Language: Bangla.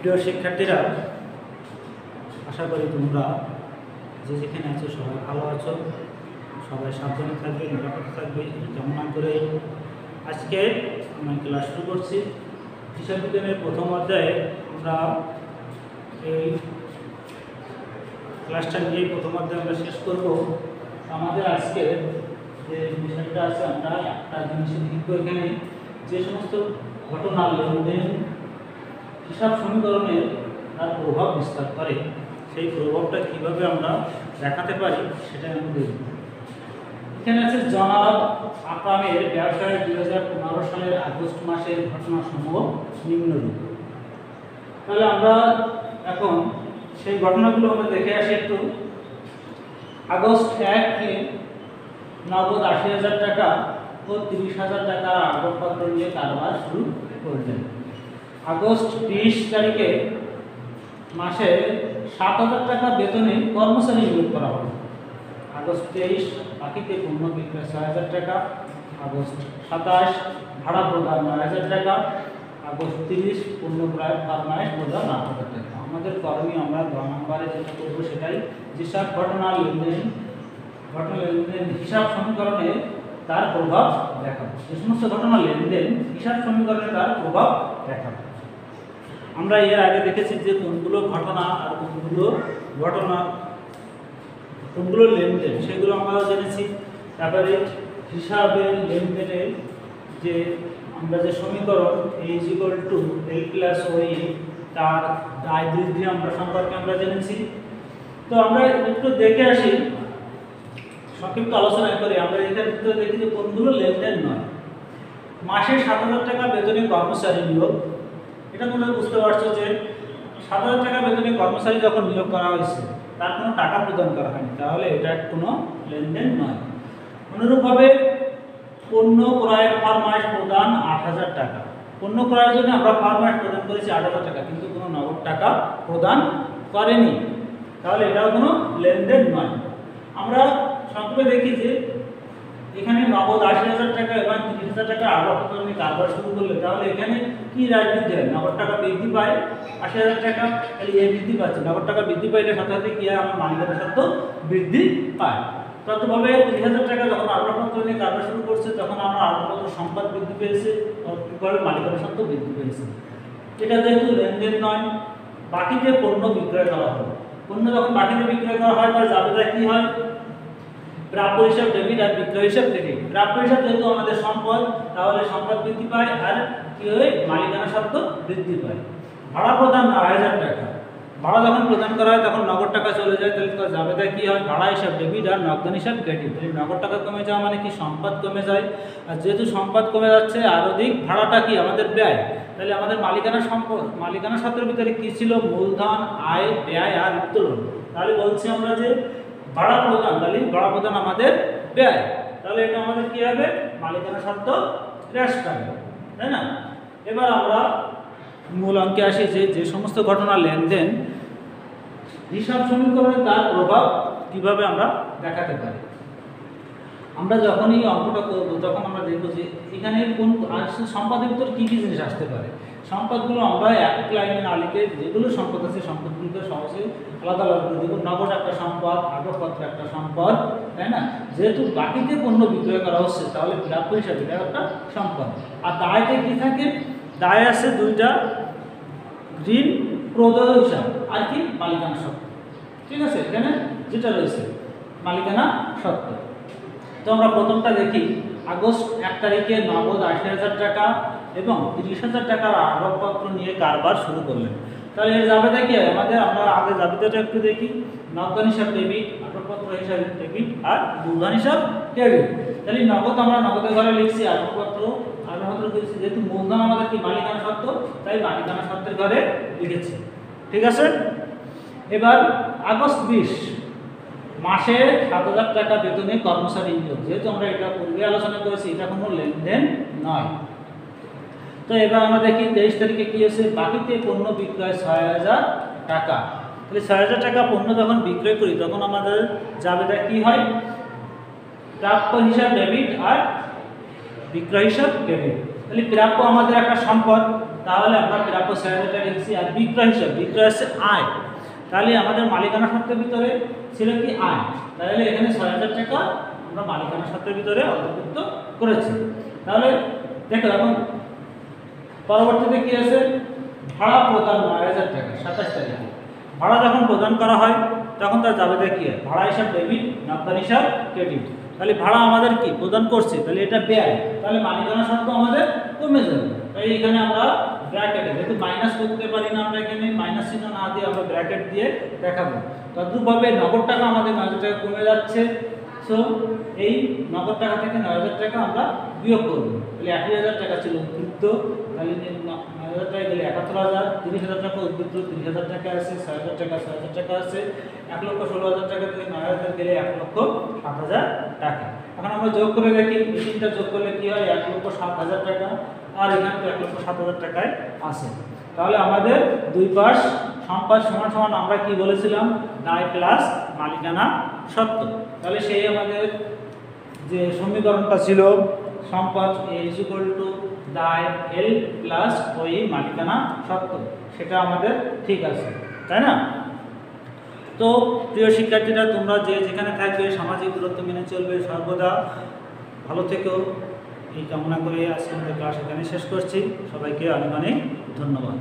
প্রিয় শিক্ষার্থীরা, আশা করি তোমরা যে যেখানে আছো সবাই ভালো আছো, সবাই সাবধানে থাকবে, নিরাপদে থাকবে কামনা করে আজকে আমি ক্লাস শুরু করছি। হিসাব বিজ্ঞানের প্রথম অধ্যায়ে আমরা এই ক্লাসটা নিয়ে প্রথম অধ্যায়ে আমরা শেষ করব। আমাদের আজকে যে বিষয়টা আছে, আমরা একটা জিনিস লিখব এখানে। যে সমস্ত ঘটনা, লেনদেন হিসাব সমীকরণে তার প্রভাব বিস্তার করে। সেই প্রভাবটা কীভাবে আমরা দেখাতে পারি সেটা আমি দেখব। এখানে আছে জনাব আকামের ব্যবসায় দুই হাজার পনেরো সালের আগস্ট মাসের ঘটনা ঘটনাসমূহ নিম্নরূপ। তাহলে আমরা এখন সেই ঘটনাগুলো আমরা দেখে আসি একটু। আগস্ট একে নগদ আশি হাজার টাকা ও তিরিশ হাজার টাকার আসবাবপত্র নিয়ে কারবার শুরু করলেন। আগস্ট বিশ তারিখে মাসে সাত হাজার টাকা বেতনে কর্মচারী নিয়োগ করা হবে। আগস্ট তেইশ, বাকিতে পণ্য বিক্রয় ছয় হাজার টাকা। আগস্ট সাতাশ, ভাড়া প্রদান নয় হাজার টাকা। আগস্ট তিরিশ, পণ্য প্রায় ফরমাইশ প্রদান আট হাজার টাকা। আমাদের করণীয় আমরা গ নম্বরে যেটা করব সেটাই যেসব ঘটনা লেনদেন ঘটনা লেনদেন হিসাব সমীকরণে তার প্রভাব দেখাবো। যে সমস্ত ঘটনা লেনদেন হিসাব সমীকরণে তার প্রভাব দেখাবো। আমরা এর আগে দেখেছি যে কোনগুলো ঘটনা আর কোনগুলো ঘটনা, কোনগুলো লেনদেন, সেগুলো আমরা জেনেছি। তারপরে হিসাবে লেনদেনের যে আমরা যে সমীকরণ H equal to L plus ওই তার আয় বৃদ্ধি আমরা সম্পর্কে আমরা জেনেছি। তো আমরা একটু দেখে আসি, সংক্ষিপ্ত আলোচনা করে আমরা এটার ভিতরে দেখি যে কোনগুলো লেনদেন নয়। মাসে সাত হাজার টাকা বেতনে কর্মচারী নিয়োগ এটা তোমরা বুঝতে পারছ যে সাত হাজার টাকা বেতনে কর্মচারী যখন নিয়োগ করা হয়েছে, তার কোনো টাকা প্রদান করা হয়নি। তাহলে এটা কোনো লেনদেন নয়। অনুরূপভাবে পণ্য ক্রয়ের ফরমাস প্রদান আট হাজার টাকা। পণ্য ক্রয়ের জন্য আমরা ফরমাস প্রদান করেছি আট হাজার টাকা, কিন্তু কোনো নগদ টাকা প্রদান করেনি। তাহলে এটাও কোনো লেনদেন নয়। আমরা সংক্ষেপে দেখি যে এখানে নগদ আশি হাজার টাকা হাজার টাকা আবহাওয়া নিয়ে কারবার শুরু করলে? তাহলে এখানে কি রায় বৃদ্ধি হয়? নগদ টাকা বৃদ্ধি পায় আশি হাজার টাকা, তাহলে এ বৃদ্ধি পাচ্ছে। নগদ টাকা বৃদ্ধি পাইলে সাথে সাথে কি আমার মালিকানা সত্ত্ব বৃদ্ধি পায়। ততভাবে তিরিশ হাজার টাকা যখন আবহাওয়া নিয়ে কারবার শুরু করছে, তখন আমার আবহাওয়া সম্পদ বৃদ্ধি পেয়েছে কীভাবে মালিকানা সত্ত্ব বৃদ্ধি পেয়েছে। এটা যেহেতু লেনদেন নয়, বাকিতে পণ্য বিক্রয় করা হয়। পণ্য যখন বাকিতে বিক্রয় করা হয়, তার জাবেদা কি হয়? প্রাপ্য হিসাব ডেবিট আর বিক্রয় হিসাব ক্রেডিট প্রাপ্য হিসাব যেহেতু আমাদের সম্পদ, তাহলে সম্পদ বৃদ্ধি পায় আর কি হয়? মালিকানা শব্দ বৃদ্ধি পায়। ভাড়া প্রদান নয় হাজার টাকা। ভাড়া যখন প্রদান করা হয়, তখন নগদ টাকা চলে যায়, তাহলে তার জাবেদা কি হয়? ভাড়া হিসাব ডেবিট আর নগদান হিসাব ক্রেডিট তাহলে নগদ টাকা কমে যাওয়া মানে কি? সম্পদ কমে যায়। আর যেহেতু সম্পদ কমে যাচ্ছে, আর অধিক ভাড়াটা কি? আমাদের ব্যয়। তাহলে আমাদের মালিকানা সম্পদ, মালিকানা সত্ত্বের ভিতরে কী ছিল? মূলধন, আয়, ব্যয় আর উত্তোলন। তাহলে বলছি আমরা যে ভাড়া প্রদান তাহলে ভাড়া প্রদান আমাদের ব্যয়। তাহলে এটা আমাদের কি হবে? মালিকানা শর্ত হ্রাস পাবে, তাই না? এবার আমরা মূল অঙ্কে আসি যে যে সমস্ত ঘটনা লেনদেন হিসাব সমীকরণে তার প্রভাব কীভাবে আমরা দেখাতে পারি? আমরা যখনই অঙ্কটা করব তখন আমরা দেখব যে এখানে কোন সম্পদের ভিতর কী কী জিনিস আসতে পারে, সম্পদগুলো আমরা এক লাইনে না লিখে যেগুলো সম্পদ আছে, সম্পদগুলোকে সহজে আলাদা আলাদা করে দেবো। নগদ একটা সম্পদ আগরপত্র একটা সম্পদ, তাই না? যেহেতু বাকিতে পণ্য বিক্রয় করা হচ্ছে, তাহলে প্রাপ্য হিসাবে এটা একটা সম্পদ। আর দায়তে কী থাকে? দায় আছে দুইটা, ঋণ, প্রদয় হিসাব, আর কি? মালিকানা সত্ত্ব। ঠিক আছে? এখানে যেটা রয়েছে, মালিকানা সত্ত্ব। তো আমরা প্রথমটা দেখি, আগস্ট এক তারিখে নগদ আশি হাজার টাকা এবং তিরিশ হাজার টাকার আসবাবপত্র নিয়ে কারবার শুরু করলেন। তাহলে এর জাবেদা কি আমাদের আমরা আগে জাবেদাটা একটু দেখি। নগদান হিসাব ডেবিট আসবাবপত্র হিসাবে ডেবিট আর মূলধন হিসাব ক্রেডিট তাহলে নগদ আমরা নগদের ঘরে লিখছি, আসবাবপত্র আসবাবপত্র লিখছি যেহেতু মূলধন আমাদের কি মালিকানা সত্ত্ব, তাই মালিকানা সত্ত্বের ঘরে লিখেছি। ঠিক আছে? এবার আগস্ট বিশ। মাসে সাত হাজার টাকা বেতনে কর্মচারী নিয়োগ। যেহেতু আমরা এটা পূর্বে আলোচনা করেছি, এটা কোনো লেনদেন নয়। তো এবার আমরা দেখি তেইশ তারিখে কী হয়েছে বাকিতে পণ্য বিক্রয় ছয় হাজার টাকা। তাহলে ছয় হাজার টাকা পণ্য যখন বিক্রয় করি, তখন আমাদের জাবেদা কি হয়? প্রাপ্য হিসাব ডেবিট আর বিক্রয় হিসাব ডেবিট তাহলে প্রাপ্য আমাদের একটা সম্পদ, তাহলে আমরা প্রাপ্য ছয় হাজার টাকা লিখছি আর বিক্রয় হিসাব। বিক্রয় হচ্ছে আয়। তাহলে আমাদের মালিকানা সত্ত্বের ভিতরে ছিল কি আয়? তাহলে এখানে ছয় হাজার টাকা আমরা মালিকানা সত্ত্বের ভিতরে অন্তর্ভুক্ত করেছি। তাহলে দেখো এখন পরবর্তীতে কি আছে? ভাড়া প্রদান নয় হাজার টাকা, সাতাশ তারিখে। ভাড়া যখন প্রদান করা হয়, তখন তার যাবে কি ভাড়া হিসাব ডেবিট নগদান হিসাব ক্রেডিট তাহলে ভাড়া আমাদের কি? প্রদান করছে। তাহলে এটা ব্যয়। তাহলে মালিকানা শর্ত আমাদের কমে যাবে। তাই এখানে আমরা ব্র্যাকেটে যেহেতু মাইনাস করতে পারি না আমরা এখানে মাইনাস চিহ্ন না দিয়ে আমরা ব্র্যাকেট দিয়ে দেখাবো। তদ্রুপভাবে নগদ টাকা আমাদের নয় হাজার টাকা কমে যাচ্ছে। সো এই নগদ টাকা থেকে নয় হাজার টাকা আমরা বিয়োগ করব। তাহলে একই হাজার টাকা ছিল উদ্বৃত্ত। তাহলে নয় হাজার টাকা গেলে একাত্তর হাজার, তিরিশ হাজার টাকা উদ্বৃত্ত, তিরিশ হাজার টাকা আছে ছয় হাজার টাকা, ছয় হাজার টাকা আছে এক লক্ষ ষোলো হাজার টাকা থেকে নয় হাজার গেলে এক লক্ষ সাত হাজার টাকা। এখন আমরা যোগ করে দেখি, এই তিনটা যোগ করলে কী হয়? এক লক্ষ সাত হাজার টাকা। আর এখানে তো এক লক্ষ সাত হাজার টাকায় আছে। তাহলে আমাদের দুই পাশ সম্পাদ সমান সমান আমরা কি বলেছিলাম? দায় প্লাস মালিকানা সত্ত্ব তাহলে সেই আমাদের যে সমীকরণটা ছিল সম্পদ ইজ ইকুয়াল টু দায় এল প্লাস ওই মালিকানা সত্ত্ব সেটা আমাদের ঠিক আছে, তাই না? তো প্রিয় শিক্ষার্থীরা, তোমরা যে যেখানে থাকবে, সামাজিক দূরত্ব মেনে চলবে সর্বদা। ভালো থেকেও এই কামনা করে আজকে আমাদের ক্লাস এখানে শেষ করছি। সবাইকে অনেক অনেক ধন্যবাদ।